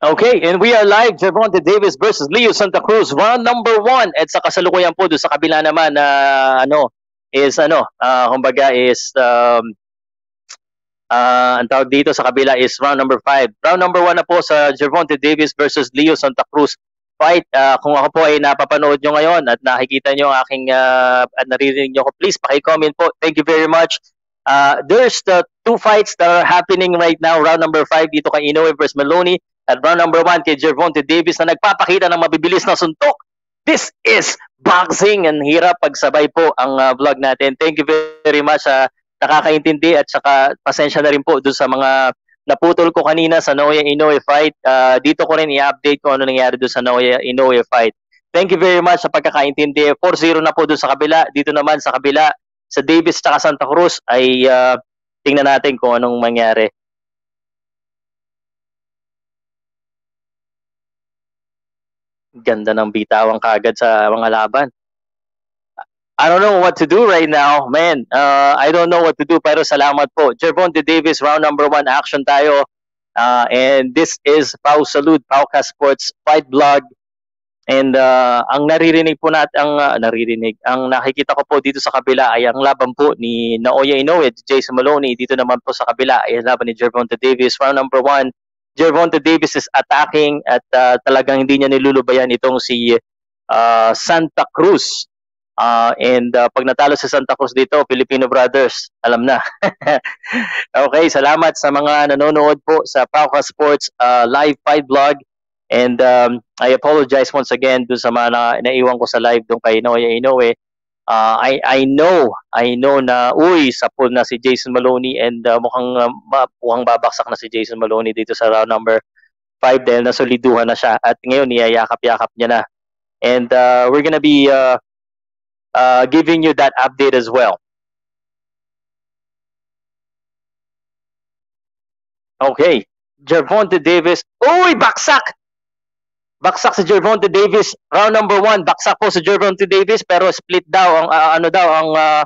Okay, and we are live, Javonte Davis versus Leo Santa Cruz, round number one. At sa kasalukuyan po, doon sa kabila naman na ano, is ano, uh, kumbaga is, um, uh, ang tawag dito sa kabila is round number five. Round number one na po sa Javonte Davis versus Leo Santa Cruz fight. Uh, kung ako po ay napapanood nyo ngayon at nakikita nyo ang aking, uh, at naririnig nyo ko, please paki-comment po. Thank you very much. Uh, there's the two fights that are happening right now. Round number five dito kay Inoue versus Maloney. At round number one kay Gervonta Davis na nagpapakita ng mabibilis na suntok. This is boxing. and hirap pagsabay po ang uh, vlog natin. Thank you very much sa uh, nakakaintindi at saka pasensya na rin po doon sa mga naputol ko kanina sa Noya Inoue fight. Uh, dito ko rin i-update kung ano nangyari doon sa Noya Inoue fight. Thank you very much sa pagkakaintindi. 4-0 na po doon sa kabila. Dito naman sa kabila sa Davis at Santa Cruz ay uh, tingnan natin kung anong mangyari. Ganda ng bitawan kagad sa mga laban. I don't know what to do right now, man. Uh, I don't know what to do, pero salamat po. Gervonta Davis, round number one, action tayo. Uh, and this is Pau Salud, Pauka Sports Fight Blog. And uh, ang naririnig po natin, ang uh, naririnig, ang nakikita ko po dito sa kabila ay ang laban po ni Naoya Inoue, Jason Maloney. Dito naman po sa kabila ay ang laban ni Gervonta Davis, round number one. Gervonta Davis is attacking at uh, talagang hindi niya nilulubayan itong si uh, Santa Cruz. Uh, and uh, pag natalo si Santa Cruz dito, Filipino Brothers, alam na. okay, salamat sa mga nanonood po sa Pauka Sports uh, live fight vlog. And um, I apologize once again dun sa mga na, naiwan ko sa live doon kay Noya Inoue uh, I I know I know na uy sa pool na si Jason Maloney and uh, mukhang uh, babaksak na si Jason Maloney dito sa round number 5 dahil nasoliduhan na siya at ngayon niyayakap-yakap niya na. And uh, we're gonna be uh, uh, giving you that update as well. Okay, Gervonta Davis. Uy, baksak! Baksak si Gervonta Davis. Round number one, baksak po si Gervonta Davis pero split daw ang uh, ano daw ang uh,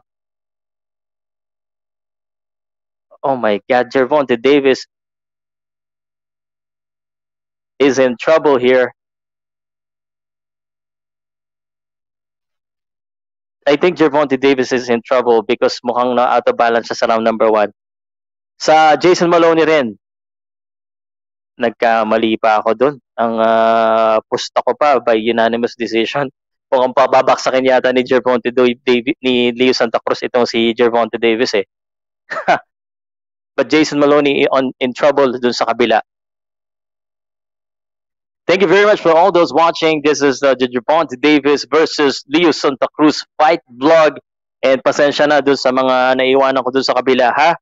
Oh my God, Gervonta Davis is in trouble here. I think Gervonta Davis is in trouble because mukhang na out of balance siya sa round number one. Sa Jason Maloney rin, nagkamali pa ako doon. Ang uh, pusta ko pa by unanimous decision. Kung ang pababaksakin yata ni Gervonta Davis, ni Leo Santa Cruz itong si Gervonta Davis eh. But Jason Maloney on in trouble doon sa kabila. Thank you very much for all those watching. This is uh, Gervonta Davis versus Leo Santa Cruz fight vlog. And pasensya na doon sa mga naiwanan ko doon sa kabila ha.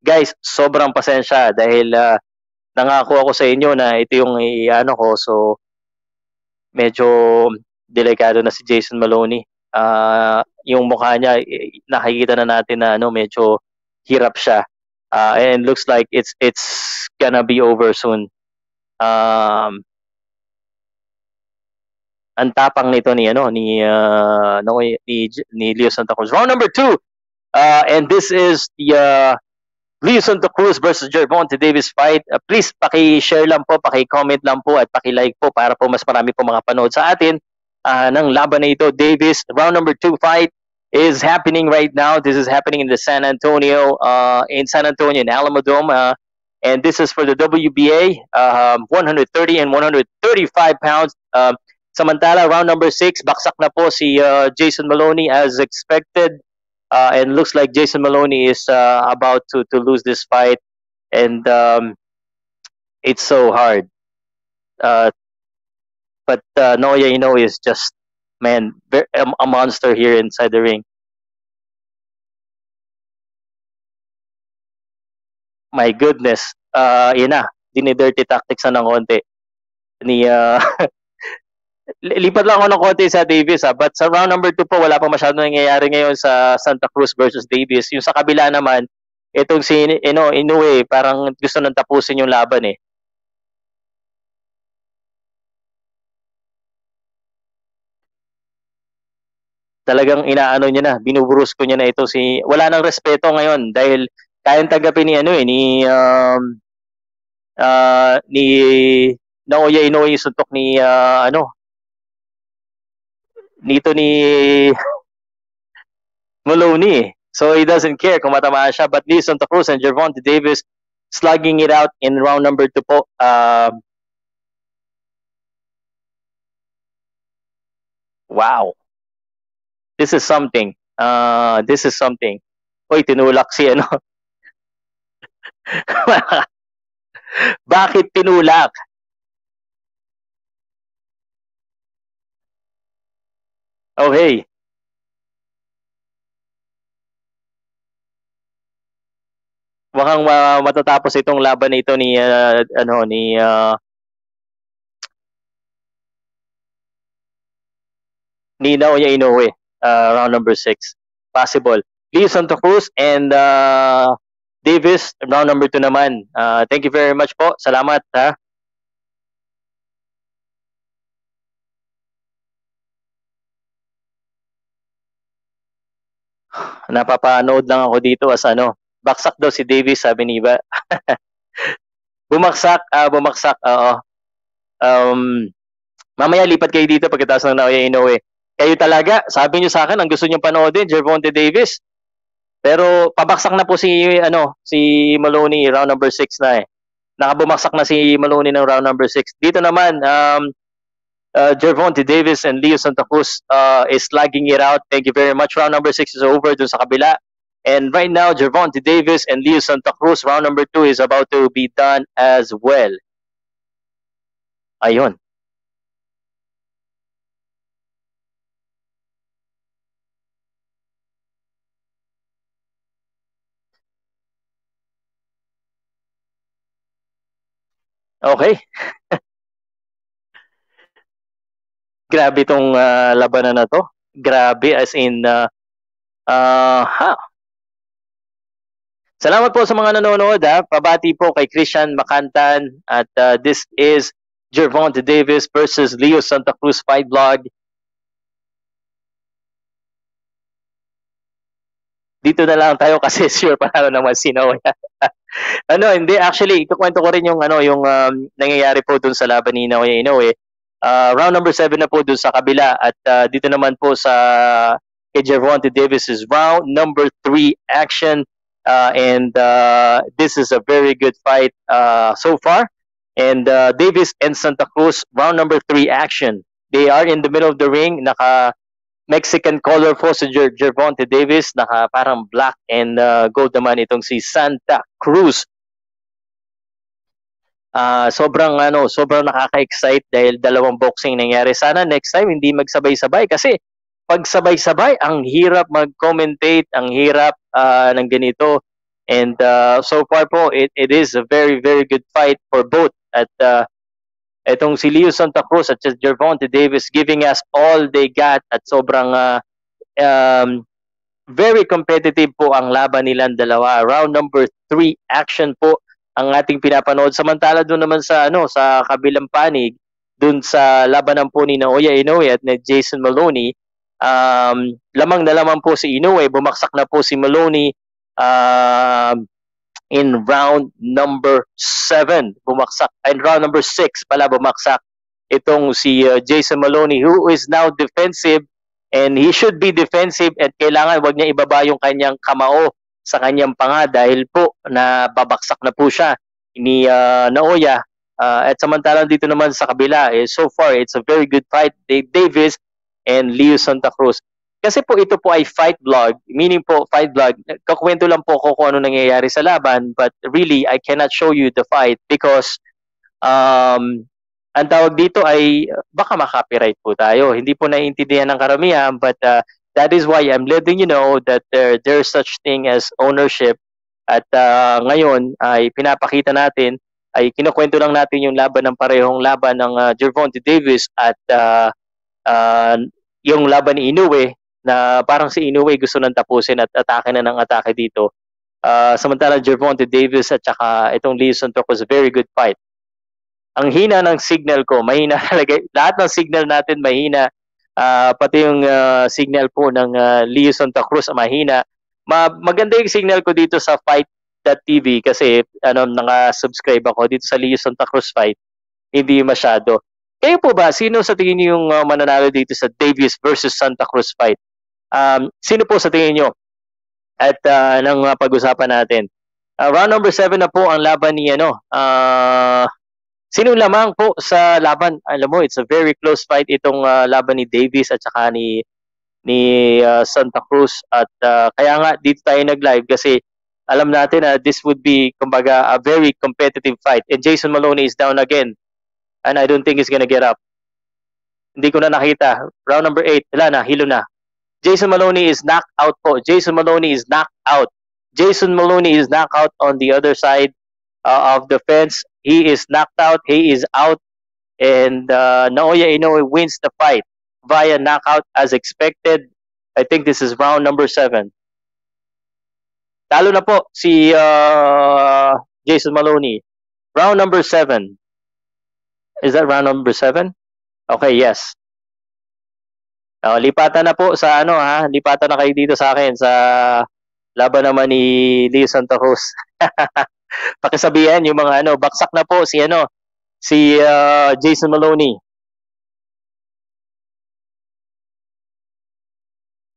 Guys, sobrang pasensya dahil uh, nangako ako sa inyo na ito yung iano ko so medyo delikado na si Jason Maloney. Uh, yung mukha niya nakikita na natin na ano medyo hirap siya. Uh, and looks like it's it's gonna be over soon. Um, ang tapang nito ni ano ni uh, no, ni, ni Leo Santa Cruz. Round number two. Uh, and this is the uh, Leo Santa Cruz versus Gervonta Davis fight. Uh, please, paki-share lang po, paki-comment lang po at paki-like po para po mas marami po mga panood sa atin uh, ng laban na ito. Davis, round number 2 fight is happening right now. This is happening in the San Antonio, uh, in San Antonio, in Alamodome. Uh, and this is for the WBA, um, 130 and 135 pounds. Um, samantala, round number 6, baksak na po si uh, Jason Maloney as expected. Uh, and looks like Jason Maloney is uh, about to to lose this fight, and um, it's so hard. Uh, but uh, Noya, know, is just man a monster here inside the ring. My goodness, uh, yun na, dinidirty tactics na ng konti ni uh, lipat lang ako ng konti sa Davis ha. But sa round number 2 po, wala pa masyadong nangyayari ngayon sa Santa Cruz versus Davis. Yung sa kabila naman, itong si you know, Inoue, parang gusto nang tapusin yung laban eh. Talagang inaano niya na, binuburus ko niya na ito si wala nang respeto ngayon dahil kayang tanggapin ni ano eh ni um, uh, ni Naoya Inoue suntok ni uh, ano nito ni Maloney. So he doesn't care kung matamaan siya. But Lee Santa Cruz and Gervonta Davis slugging it out in round number 2 po. Uh, wow. This is something. Uh, this is something. Uy, tinulak si ano. Bakit tinulak? Okay. Mukhang uh, matatapos itong laban na ito ni uh, ano ni uh, ni Naoya Inoue uh, round number 6 possible. Leo Santa Cruz and uh, Davis round number 2 naman. Uh, thank you very much po. Salamat ha napapanood lang ako dito as ano baksak daw si Davis, sabi ni Iba. bumaksak, uh, bumaksak, oo. Um, mamaya lipat kayo dito pagkatapos ng Naoya Inoue. Kayo talaga, sabi niyo sa akin, ang gusto niyo panoodin, Gervonta Davis. Pero pabaksak na po si ano, si Maloney round number 6 na eh. Nakabumaksak na si Maloney ng round number 6. Dito naman, um, uh, Davis and Leo Santa Cruz uh, is slugging it out. Thank you very much. Round number 6 is over dun sa kabila. And right now, Gervonta Davis and Leo Santa Cruz, round number two is about to be done as well. Ayun. Okay. Grabe itong uh, labanan na to. Grabe as in uh, uh, ha, Salamat po sa mga nanonood ha. Pabati po kay Christian Makantan at uh, this is Gervonta Davis versus Leo Santa Cruz fight vlog. Dito na lang tayo kasi sure panalo naman si Noah. ano, hindi actually ikukwento ko rin yung ano yung um, nangyayari po dun sa laban ni Noah Inoue. Uh, round number 7 na po dun sa kabila at uh, dito naman po sa kay Gervonta Davis is round number 3 action uh, and uh, this is a very good fight uh, so far. And uh, Davis and Santa Cruz, round number three action. They are in the middle of the ring. Naka Mexican color po si Gervonta Davis. Naka parang black and uh, gold naman itong si Santa Cruz. Uh, sobrang ano, sobrang nakaka-excite dahil dalawang boxing nangyari. Sana next time hindi magsabay-sabay kasi pag sabay-sabay, ang hirap mag-commentate, ang hirap uh, ng ganito. And uh, so far po, it, it is a very, very good fight for both. At uh, itong si Leo Santa Cruz at si Gervonta Davis giving us all they got at sobrang uh, um, very competitive po ang laban nilang dalawa. Round number 3 action po ang ating pinapanood. Samantala doon naman sa ano sa kabilang panig, doon sa labanan po ni Naoya Inoue at ni Jason Maloney, um, lamang na lamang po si Inoue, bumagsak na po si Maloney uh, in round number 7. Bumagsak, in round number 6 pala bumagsak itong si uh, Jason Maloney who is now defensive and he should be defensive at kailangan wag niya ibaba yung kanyang kamao sa kanyang panga dahil po na babaksak na po siya ni uh, Naoya uh, at samantalang dito naman sa kabila eh, so far it's a very good fight Dave Davis and Leo Santa Cruz. Kasi po ito po ay fight vlog, meaning po fight vlog, kakwento lang po ko kung ano nangyayari sa laban, but really, I cannot show you the fight because um, ang tawag dito ay baka makopyright po tayo. Hindi po naiintindihan ng karamihan, but uh, that is why I'm letting you know that there there's such thing as ownership at uh, ngayon ay pinapakita natin ay kinukwento lang natin yung laban ng parehong laban ng uh, Gervonta Davis at uh, uh, yung laban ni Inoue na parang si Inoue gusto nang tapusin at atake na ng atake dito. Uh, samantala Gervonta Davis at saka itong Lee Santok was a very good fight. Ang hina ng signal ko, mahina talaga. Lahat ng signal natin mahina. Uh, pati yung uh, signal po ng uh, Leo Santa Cruz mahina. Ma maganda yung signal ko dito sa fight.tv kasi ano naka-subscribe ako dito sa Leo Santa Cruz fight. hindi masyado. Kayo po ba, sino sa tingin niyo yung uh, mananalo dito sa Davis versus Santa Cruz fight? Um, sino po sa tingin niyo? At uh, nang uh, pag-usapan natin. Uh, round number 7 na po ang laban ni ano, uh, sino lamang po sa laban? Alam mo, it's a very close fight itong uh, laban ni Davis at saka ni ni uh, Santa Cruz at uh, kaya nga dito tayo nag-live kasi alam natin na uh, this would be kumbaga a very competitive fight and Jason Maloney is down again and I don't think he's gonna get up. Hindi ko na nakita. Round number 8, wala na, hilo na. Jason Maloney is knocked out po. Jason Maloney is knocked out. Jason Maloney is knocked out on the other side uh, of the fence. He is knocked out. He is out. And uh, Naoya Inoue wins the fight via knockout as expected. I think this is round number 7. Talo na po si uh, Jason Maloney. Round number 7. Is that round number 7? Okay, yes. Uh, lipatan na po sa ano ha, lipatan na kayo dito sa akin sa laban naman ni Leo Santa Cruz. Pakisabihan yung mga ano, baksak na po si ano, si uh, Jason Maloney.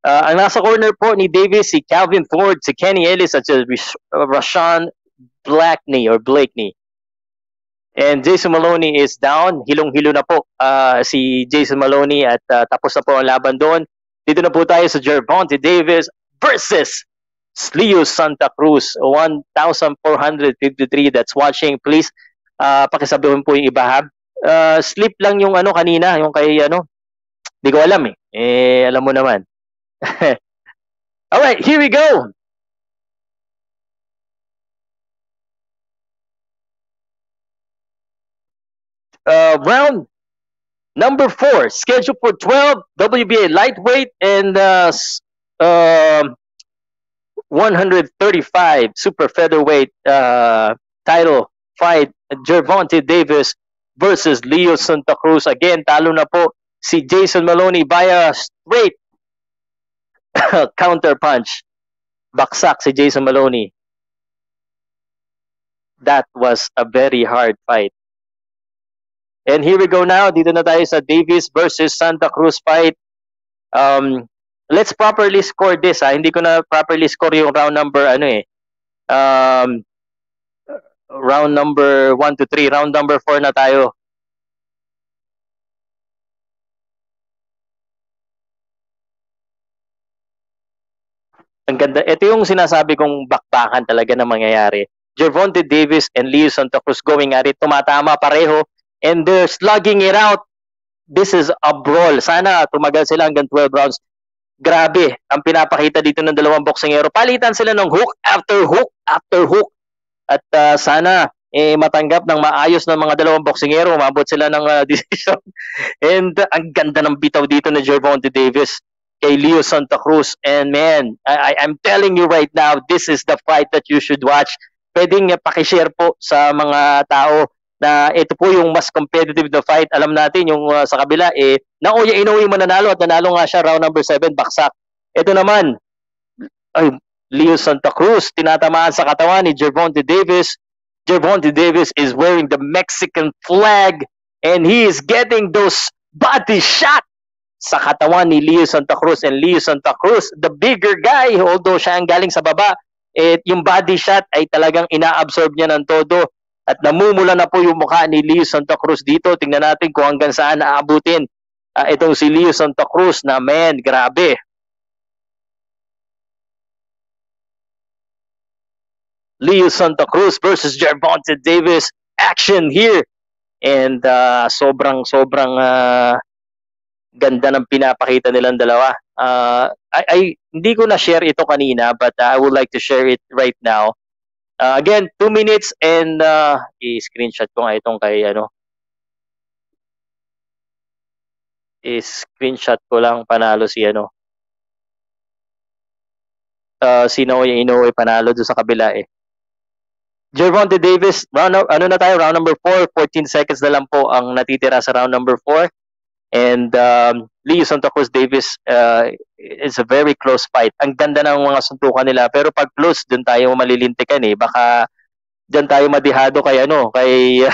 Uh, ang nasa corner po ni Davis, si Calvin Ford, si Kenny Ellis, at si Rashawn Blackney or Blakeney. And Jason Maloney is down. Hilong-hilo na po uh, si Jason Maloney at uh, tapos na po ang laban doon. Dito na po tayo sa Gervonta Davis versus Leo Santa Cruz. 1,453 that's watching. Please, uh, pakisabihin po yung iba ha. Uh, sleep lang yung ano kanina, yung kay ano. Hindi ko alam eh. Eh, alam mo naman. All right, here we go. Uh, round number four, scheduled for 12 WBA lightweight and uh, uh, 135 super featherweight uh, title fight. Gervonta Davis versus Leo Santa Cruz. Again, talo na po si Jason Maloney via straight counter punch. Baksak si Jason Maloney. That was a very hard fight. And here we go now. Dito na tayo sa Davis versus Santa Cruz fight. Um, let's properly score this. Ha. Hindi ko na properly score yung round number ano eh. Um, round number 1 to 3. Round number 4 na tayo. Ang ganda. Ito yung sinasabi kong bakbakan talaga na mangyayari. Gervonta Davis and Leo Santa Cruz going at it. Tumatama pareho. And they're slugging it out. This is a brawl. Sana tumagal sila hanggang 12 rounds. Grabe ang pinapakita dito ng dalawang boksingero. Palitan sila ng hook after hook after hook. At uh, sana eh, matanggap ng maayos ng mga dalawang boksingero. Umabot sila ng uh, decision. And uh, ang ganda ng bitaw dito na Gervonta Davis kay Leo Santa Cruz. And man, I, I'm telling you right now, this is the fight that you should watch. Pwedeng pakishare po sa mga tao na ito po yung mas competitive na fight. Alam natin yung uh, sa kabila, eh, Naoya Inoue mananalo at nanalo nga siya round number 7, baksak. Ito naman, ay, Leo Santa Cruz, tinatamaan sa katawan ni Gervonta Davis. Gervonta Davis is wearing the Mexican flag and he is getting those body shots sa katawan ni Leo Santa Cruz and Leo Santa Cruz, the bigger guy, although siya ang galing sa baba, eh, yung body shot ay talagang inaabsorb niya ng todo at namumula na po yung mukha ni Leo Santa Cruz dito. Tingnan natin kung hanggang saan aabutin uh, itong si Leo Santa Cruz na man, grabe. Leo Santa Cruz versus Gervonta Davis. Action here. And uh, sobrang sobrang uh, ganda ng pinapakita nilang dalawa. Uh, I, I hindi ko na share ito kanina but uh, I would like to share it right now. Uh, again, 2 minutes and uh, i-screenshot ko nga itong kay ano. I-screenshot ko lang panalo si ano. Uh, si Noe Inoue panalo doon sa kabila eh. Gervonta Davis, round, ano na tayo, round number 4, 14 seconds na lang po ang natitira sa round number 4. And um, Leo Santa Cruz Davis uh, is a very close fight. Ang ganda ng mga suntukan nila. Pero pag close, dun tayo malilintikan eh. Baka dyan tayo madihado kay ano, kay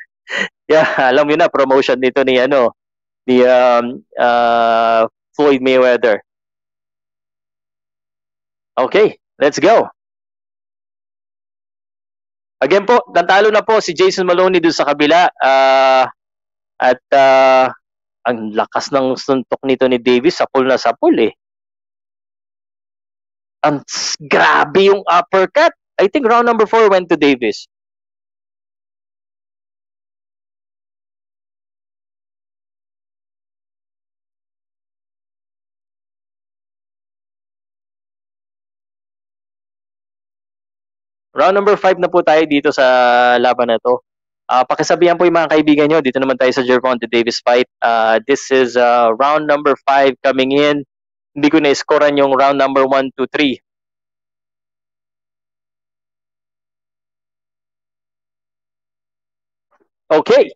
yeah, alam mo na promotion nito ni ano ni um, uh, Floyd Mayweather. Okay, let's go. Again po, natalo na po si Jason Maloney dun sa kabila. Uh, at uh, ang lakas ng suntok nito ni Davis, sapul na sapul eh. Ang grabe yung uppercut. I think round number 4 went to Davis. Round number 5 na po tayo dito sa laban na to. Uh, pakisabihan po yung mga kaibigan nyo, dito naman tayo sa Gervonta Davis fight. Uh, this is uh, round number 5 coming in. Hindi ko na-scorean yung round number 1, 2, 3. Okay.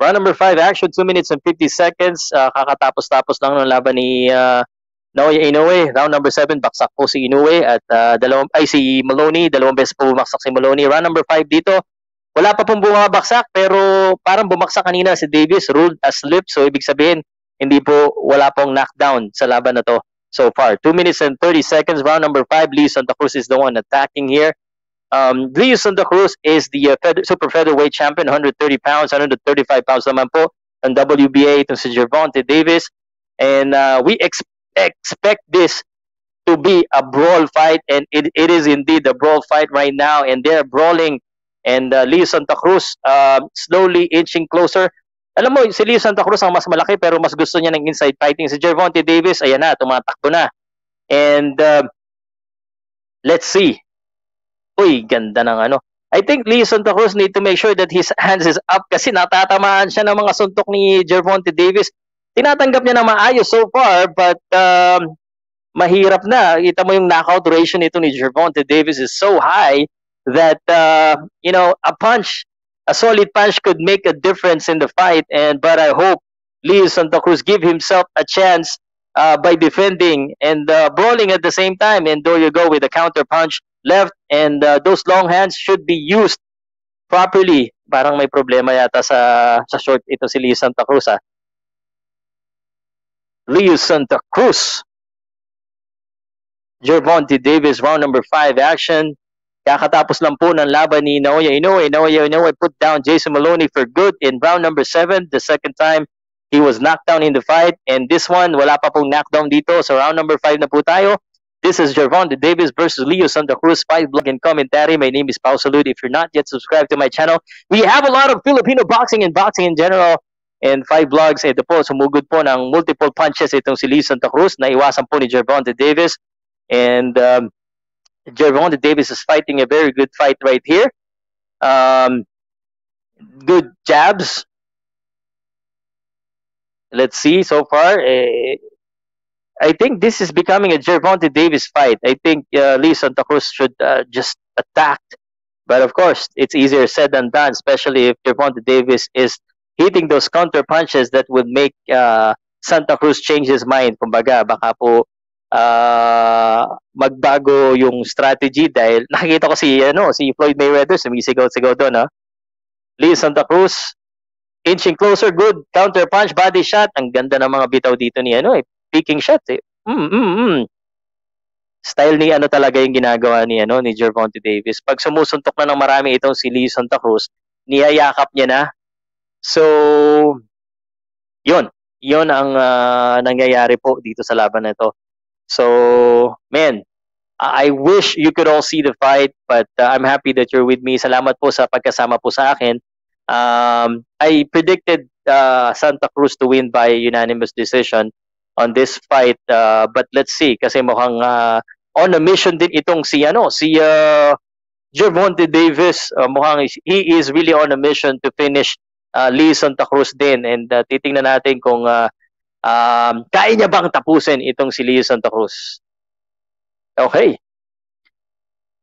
Round number 5, action 2 minutes and 50 seconds. Uh, kakatapos-tapos lang ng laban ni uh, Naoya Inoue. Round number 7, baksak po si Inoue at uh, dalawang, ay si Maloney. Dalawang beses po bumaksak si Maloney. Round number 5 dito, wala pa pong bumabaksak pero parang bumaksak kanina si Davis, ruled as slip. So ibig sabihin, hindi po wala pong knockdown sa laban na to so far. 2 minutes and 30 seconds. Round number 5, Lee Santa Cruz is the one attacking here. Um, Leo Santa Cruz is the uh, fed- super featherweight champion, 130 pounds, 135 pounds naman po ang WBA itong si Gervonta Davis. And uh, we ex- expect this to be a brawl fight, and it, it is indeed a brawl fight right now. And they're brawling, and uh, Leo Santa Cruz uh, slowly inching closer. Alam mo, si Leo Santa Cruz ang mas malaki pero mas gusto niya ng inside fighting. Si Gervonta Davis, ayan na, tumatakbo na. And uh, let's see uy, ganda ng ano. I think Lee Santa Cruz need to make sure that his hands is up kasi natatamaan siya ng mga suntok ni Gervonta Davis. Tinatanggap niya na maayos so far but um, mahirap na. Kita mo yung knockout ratio nito ni Gervonta Davis is so high that uh, you know, a punch, a solid punch could make a difference in the fight and but I hope Lee Santa Cruz give himself a chance uh, by defending and uh, brawling at the same time and there you go with a counter punch left and uh, those long hands should be used properly. Parang may problema yata sa sa short ito si Leo Santa Cruz. Ah. Leo Santa Cruz. Gervonta Davis, round number 5 action. Kakatapos lang po ng laban ni Naoya Inoue. Naoya Inoue put down Jason Maloney for good in round number 7. The second time he was knocked down in the fight. And this one, wala pa pong knockdown dito. So round number 5 na po tayo. This is Gervonta Davis versus Leo Santa Cruz, five blog and commentary. My name is Pao Salud. If you're not yet subscribed to my channel, we have a lot of Filipino boxing and boxing in general. And five blogs, ito po, sumugod po ng multiple punches itong si Leo Santa Cruz na iwasan po ni Gervonta Davis. And um, Gervonta Davis is fighting a very good fight right here. Um, good jabs. Let's see so far. Eh, I think this is becoming a Gervonta Davis fight. I think uh, Lee Santa Cruz should uh, just attack. But of course, it's easier said than done, especially if Gervonta Davis is hitting those counter punches that would make uh, Santa Cruz change his mind. Kumbaga, baka po uh, magbago yung strategy dahil nakikita ko si ano si Floyd Mayweather sumisigaw-sigaw doon ha. Lee Santa Cruz inching closer good counter punch body shot ang ganda ng mga bitaw dito ni ano eh picking shots eh. Mm, mm, mm. Style ni ano talaga yung ginagawa ni ano ni Gervonta Davis. Pag sumusuntok na ng marami itong si Lee Santa Cruz, niyayakap niya na. So, yun. Yun ang uh, nangyayari po dito sa laban na ito. So, man, I wish you could all see the fight, but uh, I'm happy that you're with me. Salamat po sa pagkasama po sa akin. Um, I predicted uh, Santa Cruz to win by unanimous decision on this fight. Uh, but let's see kasi mukhang uh, on a mission din itong si ano si uh, Gervonta Davis. Uh, mukhang he is really on a mission to finish uh, Lee Santa Cruz din and uh, titingnan natin kung uh, um, kaya niya bang tapusin itong si Lee Santa Cruz. Okay.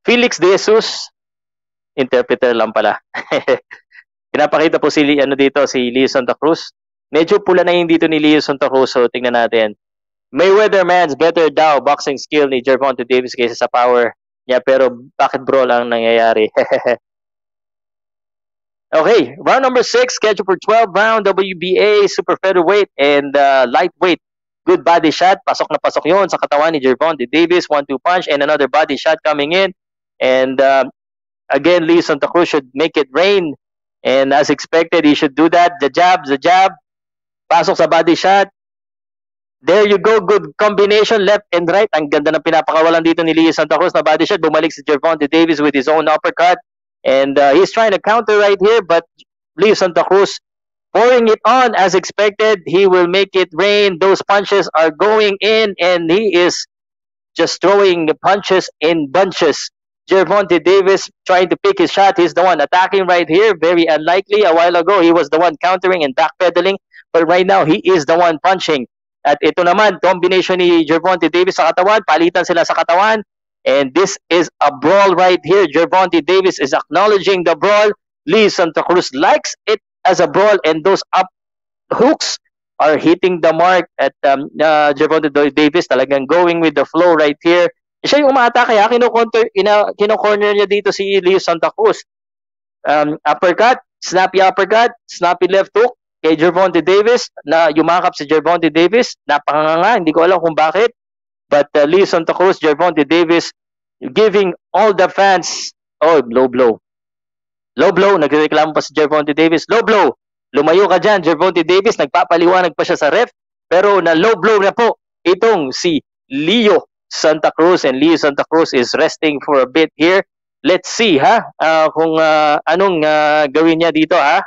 Felix De Jesus, interpreter lang pala. Pinapakita po si ano dito si Lee Santa Cruz. Medyo pula na yung dito ni Leo Santa Cruz. So, tingnan natin. Mayweather man's better daw boxing skill ni Gervonta Davis kaysa sa power niya pero bakit brawl ang nangyayari? okay, round number 6 scheduled for 12 round WBA super featherweight and uh, lightweight. Good body shot, pasok na pasok 'yon sa katawan ni Gervonta Davis, 1-2 punch and another body shot coming in. And uh, again, Lee Santa Cruz should make it rain. And as expected, he should do that. The jab, the jab, pasok sa body shot, There you go, good combination, left and right. Ang ganda ng pinapakawalan dito ni Leo Santa Cruz na body shot. Bumalik si Gervonta Davis with his own uppercut. And uh, he's trying to counter right here, but Leo Santa Cruz pouring it on as expected. He will make it rain. Those punches are going in, and he is just throwing the punches in bunches. Gervonta Davis trying to pick his shot. He's the one attacking right here. Very unlikely. A while ago, he was the one countering and backpedaling. But right now, he is the one punching. At ito naman, combination ni Gervonta Davis sa katawan, palitan sila sa katawan. And this is a brawl right here. Gervonta Davis is acknowledging the brawl. Lee Santa Cruz likes it as a brawl and those up hooks are hitting the mark at um, uh, Gervonta Davis talagang going with the flow right here. Siya yung umaata kaya kino-counter ina, kino-corner niya dito si Leo Santa Cruz. Um, uppercut, snappy uppercut, snappy left hook, kay Gervonta Davis na yumakap si Gervonta Davis. Napakanganga, hindi ko alam kung bakit. But uh, Lee Santa Cruz, Gervonta Davis giving all the fans, oh, low blow. Low blow, nagreklamo pa si Gervonta Davis. Low blow, lumayo ka dyan. Gervonta Davis, nagpapaliwanag pa siya sa ref. Pero na low blow na po itong si Leo Santa Cruz. And Leo Santa Cruz is resting for a bit here. Let's see ha, uh, kung uh, anong uh, gawin niya dito ha.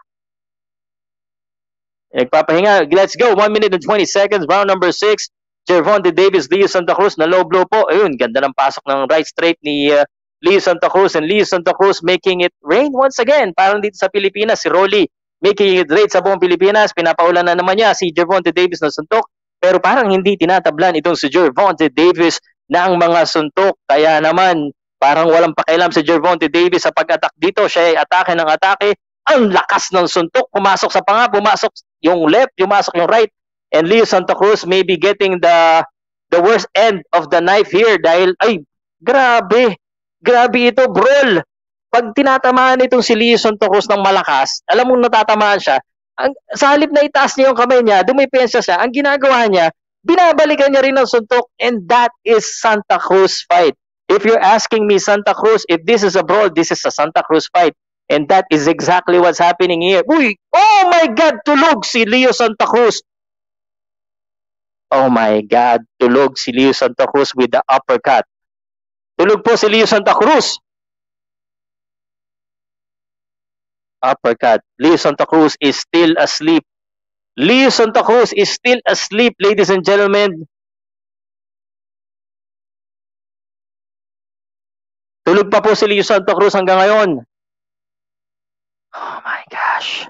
Nagpapahinga. Let's go. 1 minute and 20 seconds. Round number 6. Gervonta Davis, Leo Santa Cruz na low blow po. Ayun, ganda ng pasok ng right straight ni uh, Leo Santa Cruz and Leo Santa Cruz making it rain once again. Parang dito sa Pilipinas, si Rolly making it rain sa buong Pilipinas. Pinapaulan na naman niya si Gervonta Davis na suntok. Pero parang hindi tinatablan itong si Gervonta Davis ng mga suntok. Kaya naman, parang walang pakialam si Gervonta Davis sa pag-attack dito. Siya ay atake ng atake. Ang lakas ng suntok. Pumasok sa panga, pumasok yung left, pumasok yung right. And Leo Santa Cruz may be getting the the worst end of the knife here dahil ay grabe. Grabe ito, bro. Pag tinatamaan itong si Leo Santa Cruz ng malakas, alam mo natatamaan siya, ang, sa halip na itaas niya yung kamay niya, dumipensa siya, ang ginagawa niya, binabalikan niya rin ng suntok and that is Santa Cruz fight. If you're asking me Santa Cruz, if this is a brawl, this is a Santa Cruz fight. And that is exactly what's happening here. Uy! Oh my God! Tulog si Leo Santa Cruz. Oh my God! Tulog si Leo Santa Cruz with the uppercut. Tulog po si Leo Santa Cruz. Uppercut. Leo Santa Cruz is still asleep. Leo Santa Cruz is still asleep, ladies and gentlemen. Tulog pa po si Leo Santa Cruz hanggang ngayon. Oh my gosh.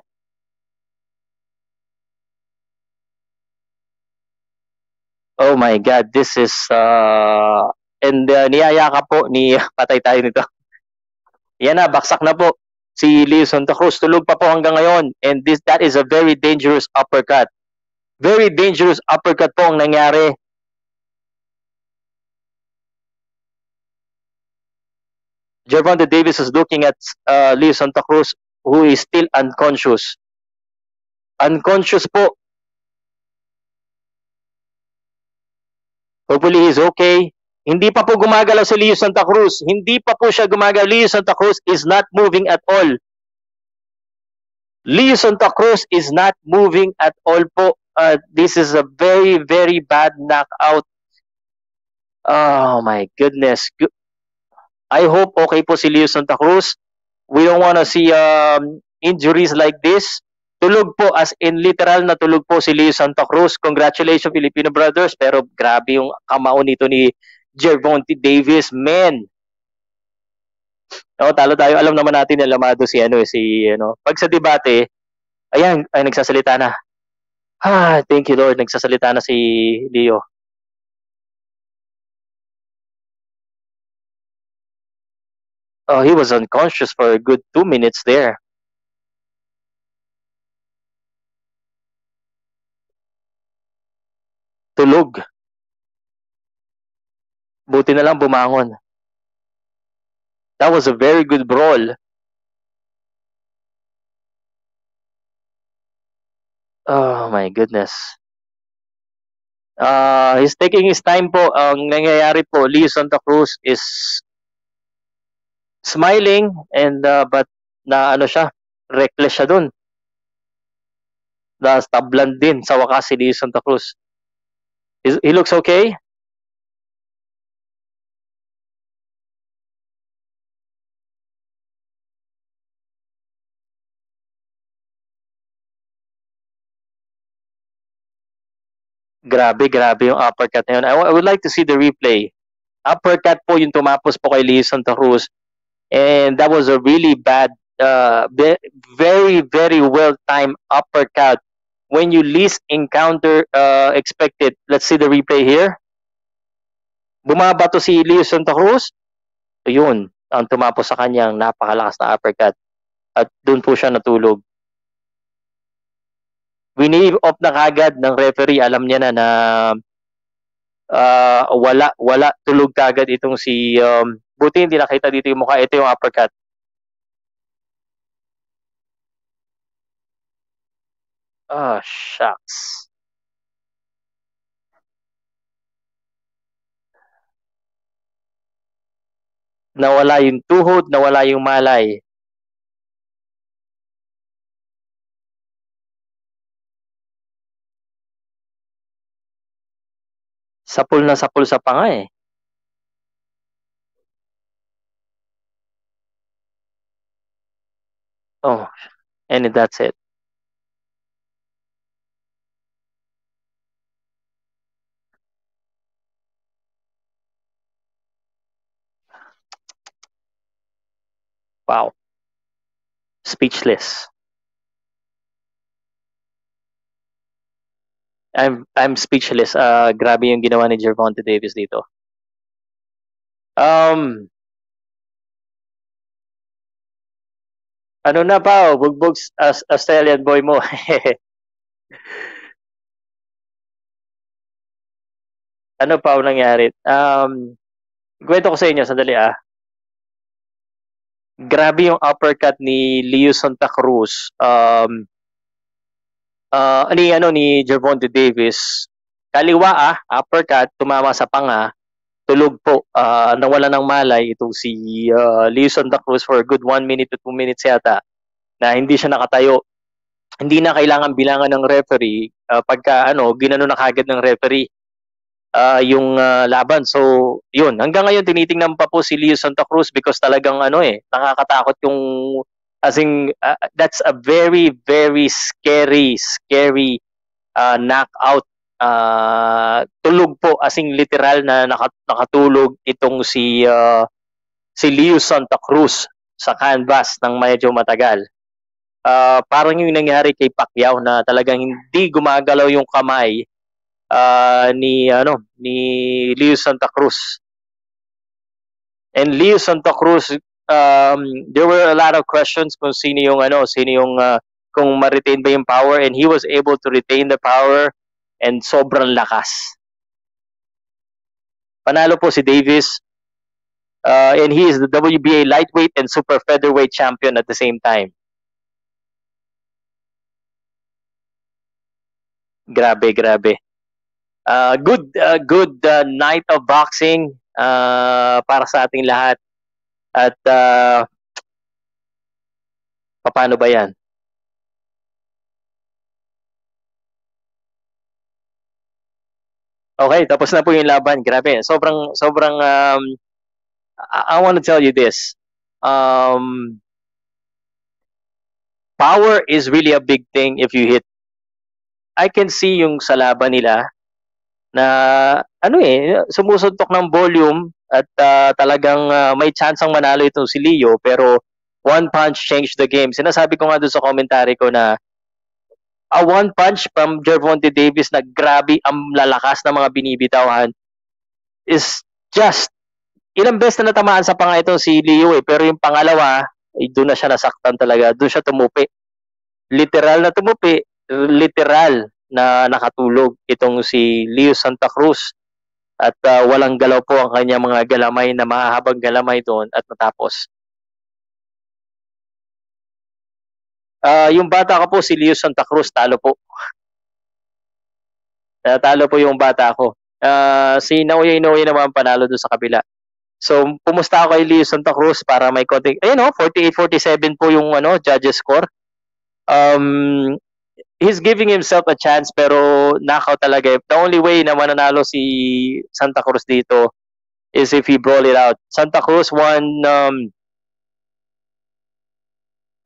Oh my God, this is uh, and uh, niyayaka po ni patay tayo nito. Yan na, baksak na po si Leo Santa Cruz. Tulog pa po hanggang ngayon and this that is a very dangerous uppercut. Very dangerous uppercut po ang nangyari. Gervonta Davis is looking at uh, Leo Santa Cruz who is still unconscious. Unconscious po. Hopefully he's okay. Hindi pa po gumagalaw si Leo Santa Cruz. Hindi pa po siya gumagalaw. Leo Santa Cruz is not moving at all. Leo Santa Cruz is not moving at all po. Uh, this is a very, very bad knockout. Oh my goodness. I hope okay po si Leo Santa Cruz. We don't want to see um, injuries like this. Tulog po as in literal na tulog po si Leo Santa Cruz. Congratulations Filipino brothers pero grabe yung kamao nito ni Gervonta Davis. Man. No, talo tayo. Alam naman natin na lamado si ano si ano. Pag sa debate, ayan, ay nagsasalita na. Ah, thank you Lord, nagsasalita na si Leo. Oh, he was unconscious for a good two minutes there. Tulog. Buti na lang bumangon. That was a very good brawl. Oh my goodness. Uh, he's taking his time po. Ang nangyayari po, Leo Santa Cruz is smiling and uh, but na ano siya, reckless siya dun. Na tablan din sa wakas si Leo Santa Cruz. He looks okay? Grabe, grabe yung uppercut na yun. I, I would like to see the replay. Uppercut po yung tumapos po kay Leo Santa Cruz. And that was a really bad, uh, very, very well-timed uppercut. When you least encounter uh, expected, let's see the replay here. Bumaba to si Leo Santa Cruz. Yun, ang tumapos sa kanyang napakalakas na uppercut. At doon po siya natulog winave off na kagad ng referee. Alam niya na na uh, wala wala tulog kagad itong si um, buti hindi nakita dito yung mukha. Ito yung uppercut. Ah, shucks. Nawala yung tuhod, nawala yung malay. Sapul na sapul sa panga eh. Oh, and that's it. Wow. Speechless. I'm I'm speechless. Uh, grabe yung ginawa ni Gervonta Davis dito. Um, ano na pa, bugbog as Australian boy mo. ano pa ang nangyari? Um, kwento ko sa inyo, sandali ah. Grabe yung uppercut ni Leo Santa Cruz. Um, uh, ni ano ni Gervonta Davis. Kaliwa ah uppercut tumama sa panga. Tulog po. Uh, nawala ng malay itong si uh, Leo Santa Cruz for a good 1 minute to 2 minutes yata na hindi siya nakatayo. Hindi na kailangan bilangan ng referee uh, pagka ano ginano na kagad ng referee uh, yung uh, laban. So yun. Hanggang ngayon tinitingnan pa po si Leo Santa Cruz because talagang ano eh nakakatakot yung as in uh, that's a very very scary scary uh, knockout. Uh, tulog po as in literal na nakatulog itong si uh, si Leo Santa Cruz sa canvas ng medyo matagal. Uh, parang yung nangyari kay Pacquiao na talagang hindi gumagalaw yung kamay uh, ni ano ni Leo Santa Cruz. And Leo Santa Cruz um, there were a lot of questions kung sino yung ano, sino yung uh, kung ma-retain ba yung power and he was able to retain the power and sobrang lakas. Panalo po si Davis uh, and he is the WBA lightweight and super featherweight champion at the same time. Grabe, grabe. Uh, good uh, good uh, night of boxing uh, para sa ating lahat. At uh, paano ba yan? Okay, tapos na po yung laban. Grabe. Sobrang, sobrang, um, I, I want to tell you this. Um, power is really a big thing if you hit. I can see yung sa laban nila na ano eh, sumusuntok ng volume at uh, talagang uh, may chance ang manalo itong si Leo pero one punch changed the game. Sinasabi ko nga doon sa commentary ko na a one punch from Gervonta Davis na grabe ang lalakas ng mga binibitawhan is just ilang beses na natamaan sa panga ito si Leo eh pero yung pangalawa eh, doon na siya nasaktan talaga. Doon siya tumupi. Literal na tumupi. Literal na nakatulog itong si Leo Santa Cruz at uh, walang galaw po ang kanyang mga galamay na mahahabang galamay doon at matapos. Uh, yung bata ko po, si Leo Santa Cruz, talo po. Uh, talo po yung bata ko. Uh, si Naoya Inoue naman panalo doon sa kabila. So, pumusta ako kay Leo Santa Cruz para may konting, ayun o, 48-47 po yung ano, judges score. Um, he's giving himself a chance pero knockout talaga. The only way na mananalo si Santa Cruz dito is if he brawl it out. Santa Cruz won um,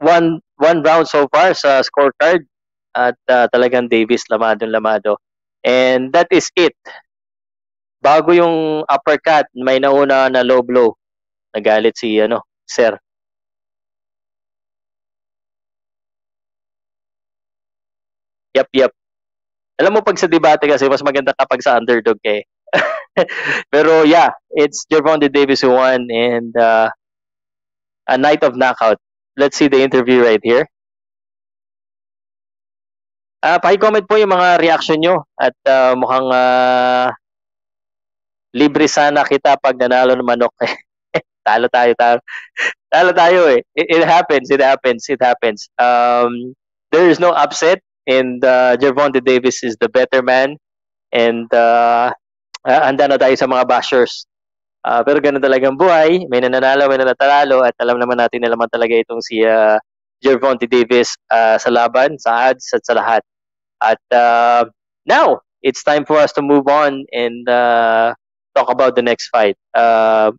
one one round so far sa scorecard at uh, talagang Davis lamado lamado. And that is it. Bago yung uppercut, may nauna na low blow. Nagalit si ano, Sir. Yep, yep. Alam mo pag sa debate kasi mas maganda kapag sa underdog eh. Pero yeah, it's Gervonta Davis who won and uh, a night of knockout let's see the interview right here. Uh, paki-comment po yung mga reaction nyo at uh, mukhang uh, libre sana kita pag nanalo ng manok. talo tayo, talo. Talo tayo eh. It, it happens, it happens, it happens. Um, there is no upset and uh, Gervonta Davis is the better man and uh, uh, handa na tayo sa mga bashers Uh, pero ganun talagang buhay. May nananalo, may nanatalo at alam naman natin na naman talaga itong si uh, Gervonta Davis uh, sa laban, sa ads at sa lahat. At uh, now, it's time for us to move on and uh, talk about the next fight. Uh,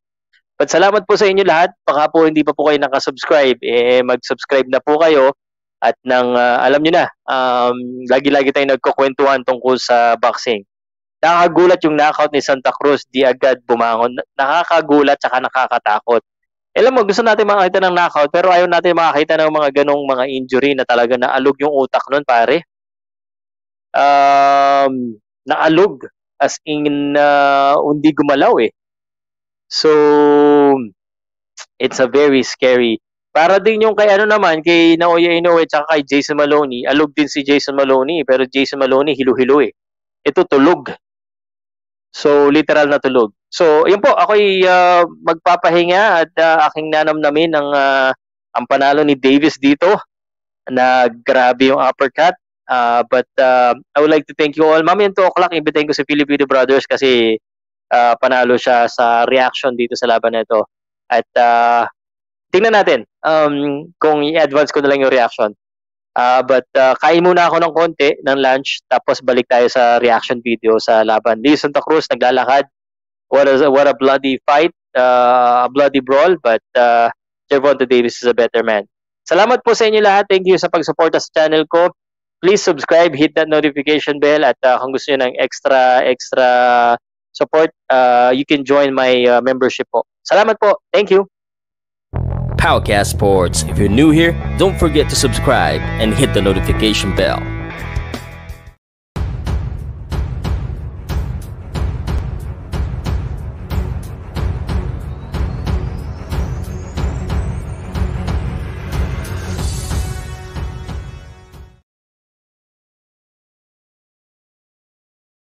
but salamat po sa inyo lahat. Baka po hindi pa po kayo nakasubscribe, eh mag-subscribe na po kayo at nang uh, alam niyo na, um, lagi-lagi tayong nagkukwentuhan tungkol sa boxing nakakagulat yung knockout ni Santa Cruz, di agad bumangon. Nakakagulat saka nakakatakot. Alam mo, gusto natin makakita ng knockout pero ayaw natin makakita ng mga ganong mga injury na talaga naalog yung utak nun, pare. Um, naalog as in uh, hindi gumalaw eh. So, it's a very scary. Para din yung kay ano naman, kay Naoya Inoue at kay Jason Maloney, alog din si Jason Maloney, pero Jason Maloney hilo-hilo eh. Ito tulog. So, literal na tulog. So, yun po, ako'y uh, magpapahinga at uh, aking nanamnamin ang, uh, ang panalo ni Davis dito na grabe yung uppercut. Uh, but uh, I would like to thank you all. Mamaya 2 o'clock, imbitahin ko si Filipino Brothers kasi uh, panalo siya sa reaction dito sa laban na ito. At uh, tingnan natin um, kung i-advance ko na lang yung reaction. Uh, but uh, kain muna ako ng konti ng lunch tapos balik tayo sa reaction video sa laban. Lee Santa Cruz naglalakad. What a, what a bloody fight, uh, a bloody brawl but uh, Gervonta Davis is a better man. Salamat po sa inyo lahat. Thank you sa pagsuporta sa channel ko. Please subscribe, hit that notification bell at uh, kung gusto niyo ng extra extra support, uh, you can join my uh, membership po. Salamat po. Thank you. Powercast Sports. If you're new here, don't forget to subscribe and hit the notification bell.